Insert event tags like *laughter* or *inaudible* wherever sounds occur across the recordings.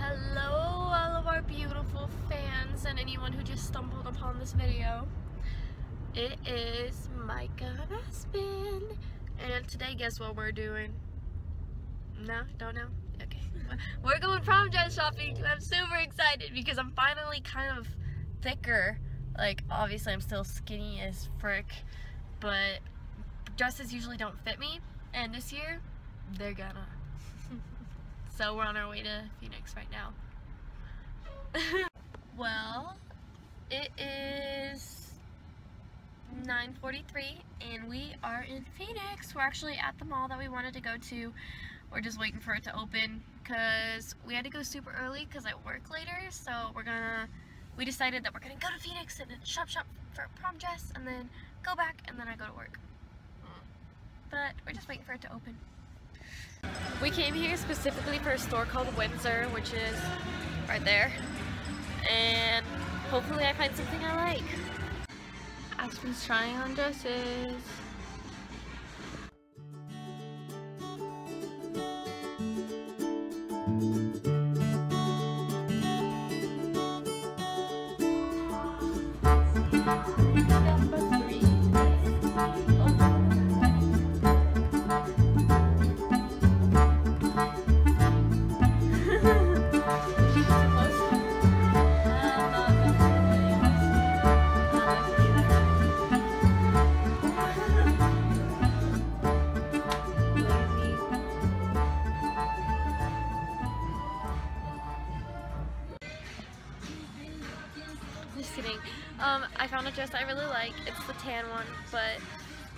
Hello, all of our beautiful fans and anyone who just stumbled upon this video. It is Mica and Aspyn, and today, guess what we're doing? No, don't know. Okay, *laughs* we're going prom dress shopping. I'm super excited because I'm finally kind of thicker. Like, obviously, I'm still skinny as frick, but dresses usually don't fit me, and this year, they're gonna. So we're on our way to Phoenix right now. *laughs* well, it is 9.43 and we are in Phoenix. We're actually at the mall that we wanted to go to. We're just waiting for it to open because we had to go super early because I work later. So we're gonna, we decided that we're gonna go to Phoenix and then shop shop for a prom dress and then go back and then I go to work. But we're just waiting for it to open. We came here specifically for a store called Windsor, which is right there. And hopefully I find something I like. Aspyn's trying on dresses. Just kidding. Um, I found a dress I really like. It's the tan one, but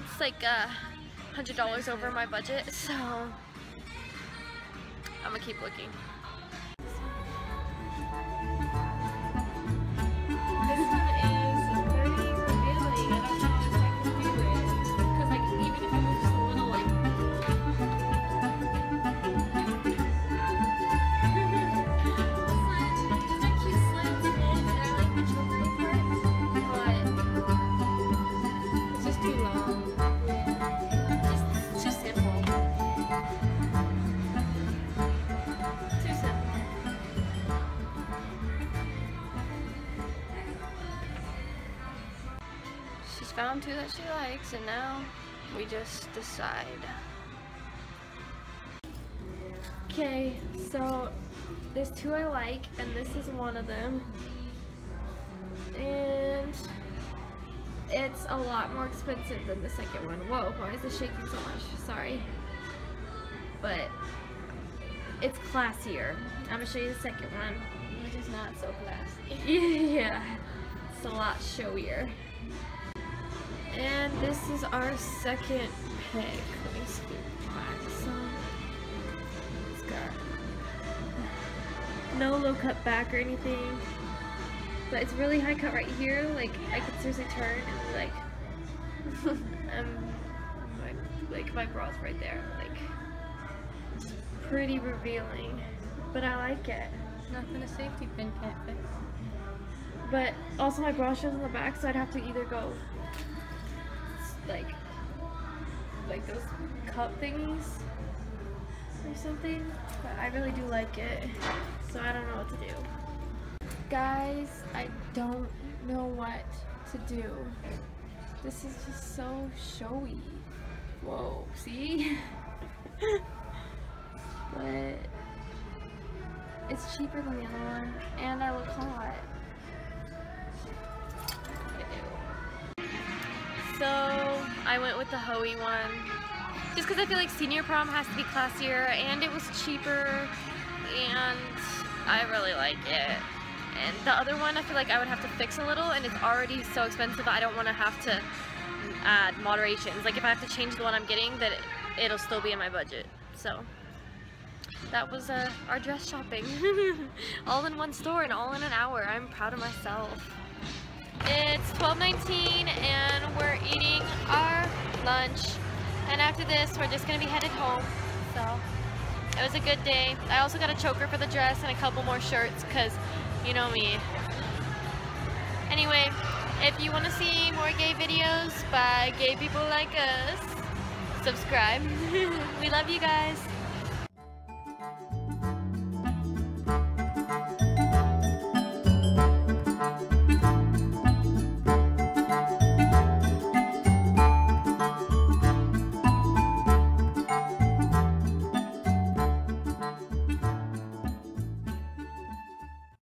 it's like uh, $100 over my budget, *laughs* so I'm gonna keep looking. Found two that she likes, and now we just decide. Okay, so there's two I like, and this is one of them. And it's a lot more expensive than the second one. Whoa, why is it shaking so much? Sorry. But it's classier. I'm gonna show you the second one, which is not so classy. *laughs* yeah, it's a lot showier. And this is our second pick. Let me scoot back some. It's got no low cut back or anything. But it's really high cut right here. Like I could seriously turn and be like, *laughs* um, my, like my bra's right there. Like it's pretty revealing, but I like it. Nothing a safety pin can't fix. But also my bra shows in the back, so I'd have to either go like like those cup thingies or something. But I really do like it, so I don't know what to do. Guys, I don't know what to do. This is just so showy. Whoa, see? *laughs* but it's cheaper than the other one, and I look hot. So I went with the Hoey one. Just because I feel like senior prom has to be classier and it was cheaper and I really like it. And the other one I feel like I would have to fix a little and it's already so expensive I don't want to have to add moderations. Like if I have to change the one I'm getting that it, it'll still be in my budget. So that was uh, our dress shopping. *laughs* all in one store and all in an hour. I'm proud of myself. It's 12.19 and we're lunch. And after this, we're just gonna be headed home. So, it was a good day. I also got a choker for the dress and a couple more shirts because, you know me. Anyway, if you want to see more gay videos by gay people like us, subscribe. *laughs* we love you guys.